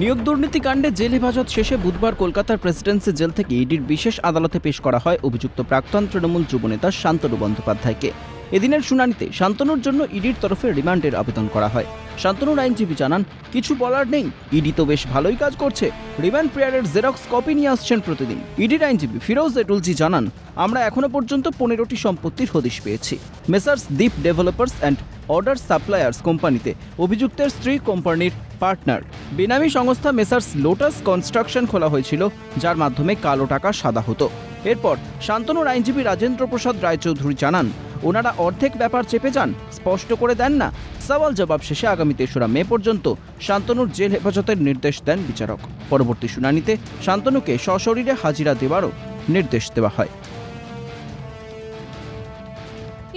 নিয়োগ দুর্নীতি কাণ্ডে জেল হেফাজত শেষে বুধবার কলকাতার প্রেসিডেন্সি জেল থেকে ইডির বিশেষ আদালতে পেশ করা হয় অভিযুক্ত প্রাক্তন তৃণমূল যুবনেতা শান্তনু বন্দ্যোপাধ্যায়কে। এদিনের শুনানিতে শান্তনুর জন্য ইডির তরফে রিমান্ডের আবেদন করা হয়। শান্তনুর আইনজীবী জানান, কিছু বলার নেই, ইডি তো বেশ ভালোই কাজ করছে। রিমান্ড প্রেয়ারের জেরক্স কপি নিয়ে আসছেন প্রতিদিন। ইডির আইনজীবী ফিরোজ এটুলজি জানান, আমরা এখনও পর্যন্ত পনেরোটি সম্পত্তির হদিশ পেয়েছি। মেসার্স দ্বীপ ডেভেলপার্স অ্যান্ড অর্ডার সাপ্লায়ার্স কোম্পানিতে অভিযুক্তের স্ত্রী কোম্পানির পার্টনার বেনামি সংস্থা মেসার্স লোটাস কনস্ট্রাকশন খোলা হয়েছিল, যার মাধ্যমে কালো টাকা সাদা হতো। এরপর শান্তনুর আইনজীবী রাজেন্দ্র প্রসাদ রায়চৌধুরী জানান, ওনারা অর্ধেক ব্যাপার চেপে যান, স্পষ্ট করে দেন না। সওয়াল জবাব শেষে আগামী তেসরা মে পর্যন্ত শান্তনুর জেল হেফাজতের নির্দেশ দেন বিচারক। পরবর্তী শুনানিতে শান্তনুকে সশরীরে হাজিরা দেওয়ারও নির্দেশ দেওয়া হয়।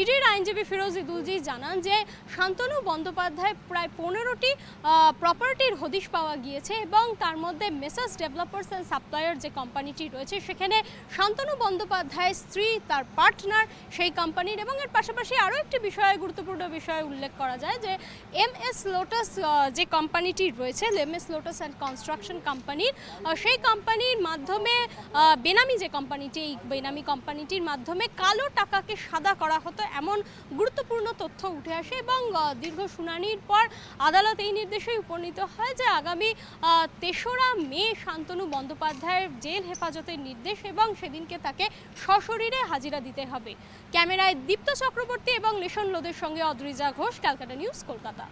ইডির আইনজীবী ফিরোজ ইদুলজি জানান যে শান্তনু বন্দ্যোপাধ্যায় প্রায় পনেরোটি প্রপার্টির হদিশ পাওয়া গিয়েছে এবং তার মধ্যে মেসার্স ডেভেলপার্স অ্যান্ড সাপ্লায়ার যে কোম্পানিটি রয়েছে, সেখানে শান্তনু বন্দ্যোপাধ্যায়ের স্ত্রী, তার পার্টনার সেই কোম্পানির এবং এর পাশাপাশি আরও একটি বিষয় গুরুত্বপূর্ণ বিষয় উল্লেখ করা যায় যে এম এস লোটাস যে কোম্পানিটি রয়েছে, M S Lotus and construction কোম্পানির সেই কোম্পানির মাধ্যমে বেনামি যে কোম্পানিটি, এই বেনামি কোম্পানিটির মাধ্যমে কালো টাকাকে সাদা করা হতো এমন গুরুত্বপূর্ণ তথ্য উঠে আসে এবং দীর্ঘ শুনানির পর আদালত এই নির্দেশে উপনীত হয় যে আগামী তেসরা মে শান্তনু বন্দ্যোপাধ্যায়ের জেল হেফাজতের নির্দেশ এবং সেদিনকে তাকে সশরীরে হাজিরা দিতে হবে। ক্যামেরায় দীপ্ত চক্রবর্তী এবং লেশন লোদের সঙ্গে অদ্রিজা ঘোষ, ক্যালকাটা নিউজ, কলকাতা।